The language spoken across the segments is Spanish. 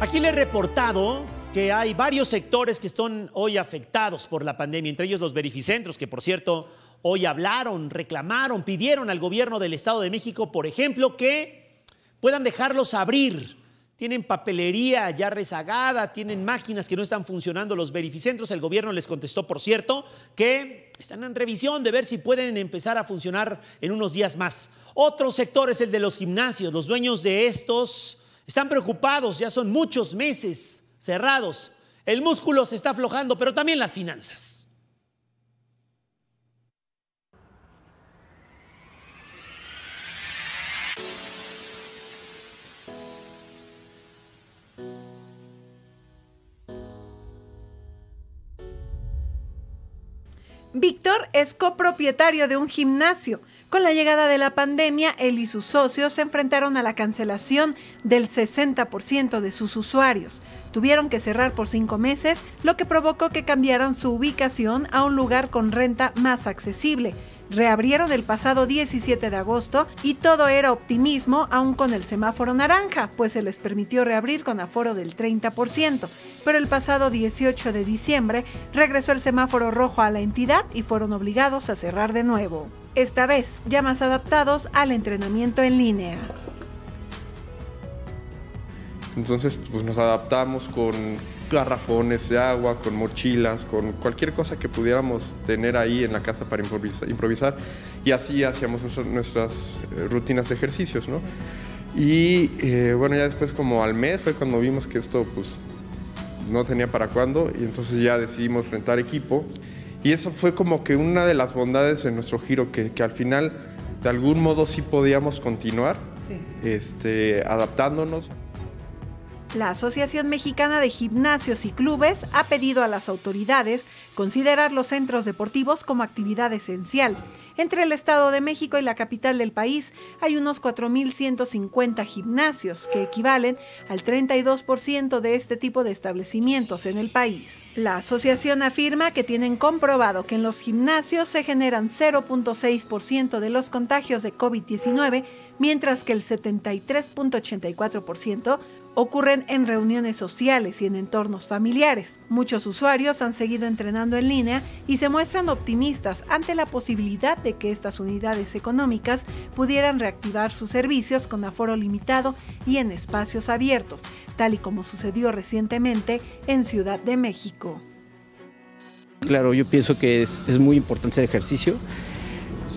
Aquí le he reportado que hay varios sectores que están hoy afectados por la pandemia, entre ellos los verificentros, que por cierto hoy hablaron, reclamaron, pidieron al gobierno del Estado de México, por ejemplo, que puedan dejarlos abrir. Tienen papelería ya rezagada, tienen máquinas que no están funcionando los verificentros. El gobierno les contestó, por cierto, que están en revisión de ver si pueden empezar a funcionar en unos días más. Otro sector es el de los gimnasios. Los dueños de estos están preocupados, ya son muchos meses cerrados. El músculo se está aflojando, pero también las finanzas. Víctor es copropietario de un gimnasio. Con la llegada de la pandemia, él y sus socios se enfrentaron a la cancelación del 60% de sus usuarios. Tuvieron que cerrar por cinco meses, lo que provocó que cambiaran su ubicación a un lugar con renta más accesible reabrieron el pasado 17 de agosto y todo era optimismo aún con el semáforo naranja, pues se les permitió reabrir con aforo del 30%, pero el pasado 18 de diciembre regresó el semáforo rojo a la entidad y fueron obligados a cerrar de nuevo, esta vez ya más adaptados al entrenamiento en línea. Entonces pues nos adaptamos con garrafones de agua, con mochilas, con cualquier cosa que pudiéramos tener ahí en la casa para improvisar. Y así hacíamos nuestras eh, rutinas de ejercicios, ¿no? Y eh, bueno, ya después como al mes fue cuando vimos que esto pues no tenía para cuándo y entonces ya decidimos rentar equipo. Y eso fue como que una de las bondades de nuestro giro, que, que al final de algún modo sí podíamos continuar este, adaptándonos. La Asociación Mexicana de Gimnasios y Clubes ha pedido a las autoridades considerar los centros deportivos como actividad esencial. Entre el Estado de México y la capital del país hay unos 4.150 gimnasios, que equivalen al 32% de este tipo de establecimientos en el país. La asociación afirma que tienen comprobado que en los gimnasios se generan 0.6% de los contagios de COVID-19, mientras que el 73.84% ocurren en reuniones sociales y en entornos familiares. Muchos usuarios han seguido entrenando en línea y se muestran optimistas ante la posibilidad de que estas unidades económicas pudieran reactivar sus servicios con aforo limitado y en espacios abiertos, tal y como sucedió recientemente en Ciudad de México. Claro, yo pienso que es, muy importante el ejercicio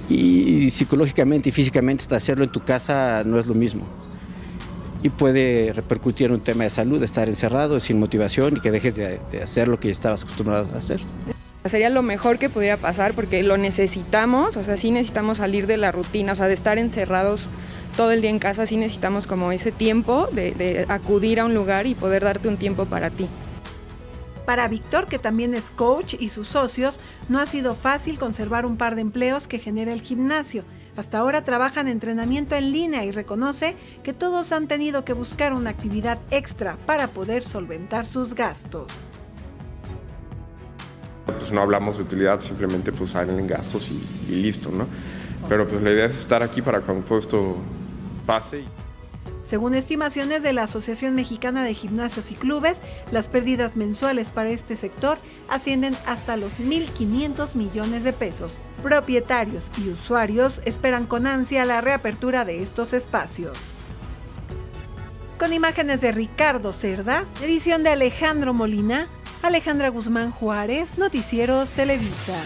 y psicológicamente y físicamente hacerlo en tu casa no es lo mismo y puede repercutir en un tema de salud, estar encerrado sin motivación y que dejes de, hacer lo que estabas acostumbrado a hacer. Sería lo mejor que pudiera pasar porque lo necesitamos, o sea, sí necesitamos salir de la rutina, o sea, de estar encerrados todo el día en casa, sí necesitamos como ese tiempo de, de acudir a un lugar y poder darte un tiempo para ti. Para Víctor, que también es coach, y sus socios, no ha sido fácil conservar un par de empleos que genera el gimnasio. Hasta ahora trabajan entrenamiento en línea y reconoce que todos han tenido que buscar una actividad extra para poder solventar sus gastos. Pues no hablamos de utilidad, simplemente pues salen en gastos y, listo, ¿no? Pero pues la idea es estar aquí para cuando todo esto pase. Según estimaciones de la Asociación Mexicana de Gimnasios y Clubes, las pérdidas mensuales para este sector ascienden hasta los 1.500 millones de pesos. Propietarios y usuarios esperan con ansia la reapertura de estos espacios. Con imágenes de Ricardo Cerda, edición de Alejandro Molina, Alejandra Guzmán Juárez, Noticieros Televisa.